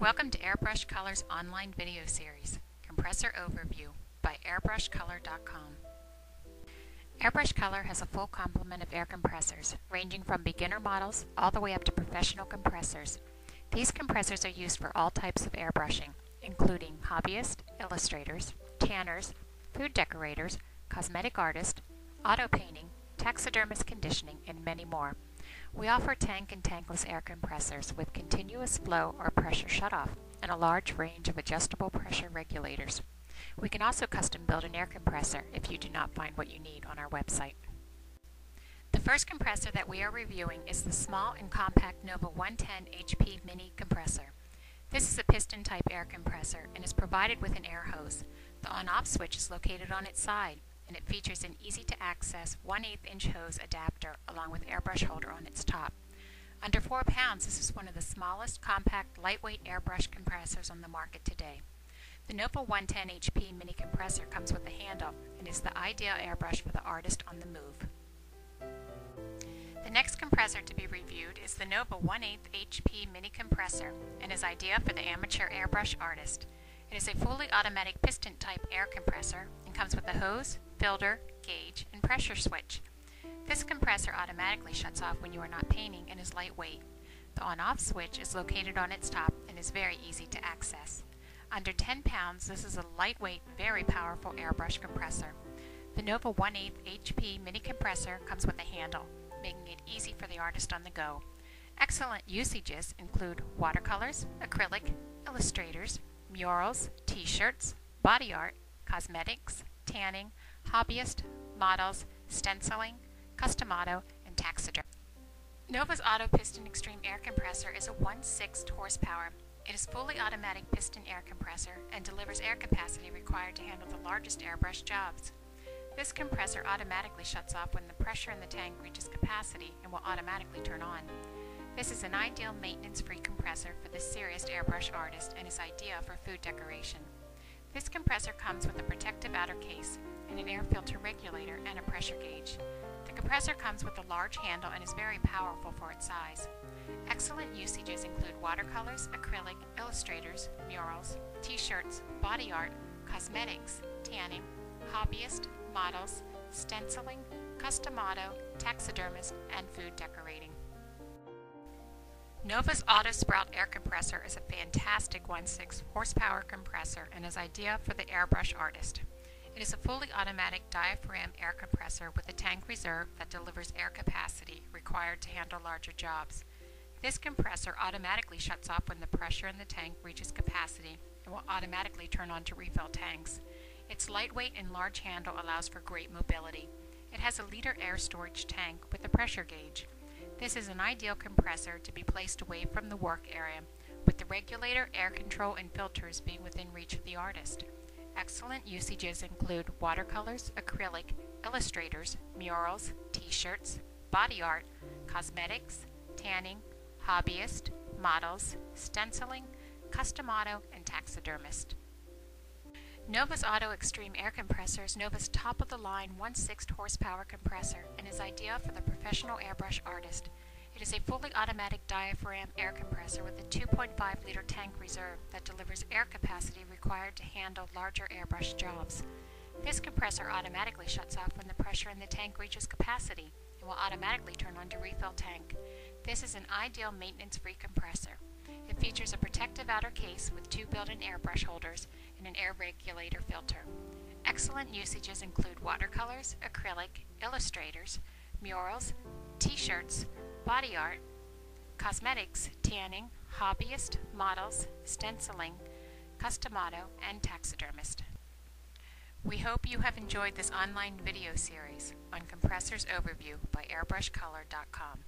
Welcome to Airbrush Color's online video series, Compressor Overview by airbrushcolor.com. Airbrush Color has a full complement of air compressors, ranging from beginner models all the way up to professional compressors. These compressors are used for all types of airbrushing, including hobbyists, illustrators, tanners, food decorators, cosmetic artists, auto painting, taxidermist conditioning, and many more. We offer tank and tankless air compressors with continuous flow or pressure shutoff and a large range of adjustable pressure regulators. We can also custom build an air compressor if you do not find what you need on our website. The first compressor that we are reviewing is the small and compact Nova 110 HP Mini compressor. This is a piston type air compressor and is provided with an air hose. The on-off switch is located on its side and it features an easy to access 1 8 inch hose adapter along with airbrush holder on its top. Under 4 pounds, this is one of the smallest, compact, lightweight airbrush compressors on the market today. The Nova 110 HP mini compressor comes with a handle and is the ideal airbrush for the artist on the move. The next compressor to be reviewed is the Nova 1 8 HP mini compressor and is ideal for the amateur airbrush artist. It is a fully automatic piston type air compressor and comes with a hose, filter, gauge, and pressure switch. This compressor automatically shuts off when you are not painting and is lightweight. The on-off switch is located on its top and is very easy to access. Under 10 pounds, this is a lightweight, very powerful airbrush compressor. The Nova 1 8 HP mini compressor comes with a handle, making it easy for the artist on the go. Excellent usages include watercolors, acrylic, illustrators, murals, t-shirts, body art, cosmetics, tanning, hobbyist, models, stenciling, custom auto, and taxidermy. Nova's Auto Piston Extreme Air Compressor is a 1 6 horsepower. It is fully automatic piston air compressor and delivers air capacity required to handle the largest airbrush jobs. This compressor automatically shuts off when the pressure in the tank reaches capacity and will automatically turn on. This is an ideal maintenance-free compressor for the serious airbrush artist and is ideal for food decoration. This compressor comes with a protective outer case and an air filter regulator and a pressure gauge. Compressor comes with a large handle and is very powerful for its size. Excellent usages include watercolors, acrylic, illustrators, murals, t-shirts, body art, cosmetics, tanning, hobbyist, models, stenciling, custom auto, taxidermist, and food decorating. Nova's Auto Sprout air compressor is a fantastic 1.6 horsepower compressor and is ideal for the airbrush artist. It is a fully automatic diaphragm air compressor with a tank reserve that delivers air capacity required to handle larger jobs. This compressor automatically shuts off when the pressure in the tank reaches capacity and will automatically turn on to refill tanks. Its lightweight and large handle allows for great mobility. It has a liter air storage tank with a pressure gauge. This is an ideal compressor to be placed away from the work area, with the regulator, air control, and filters being within reach of the artist. Excellent usages include watercolors, acrylic, illustrators, murals, t-shirts, body art, cosmetics, tanning, hobbyist, models, stenciling, custom auto, and taxidermist. Nova's Auto Extreme Air Compressor is Nova's top-of-the-line 1 6 horsepower compressor and is ideal for the professional airbrush artist. It is a fully automatic diaphragm air compressor with a 2.5 liter tank reserve that delivers air capacity required to handle larger airbrush jobs. This compressor automatically shuts off when the pressure in the tank reaches capacity and will automatically turn on to refill tank. This is an ideal maintenance-free compressor. It features a protective outer case with two built-in airbrush holders and an air regulator filter. Excellent usages include watercolors, acrylic, illustrators, murals, t-shirts, body art, cosmetics, tanning, hobbyist, models, stenciling, custom auto, and taxidermist. We hope you have enjoyed this online video series on Compressors Overview by airbrushcolor.com.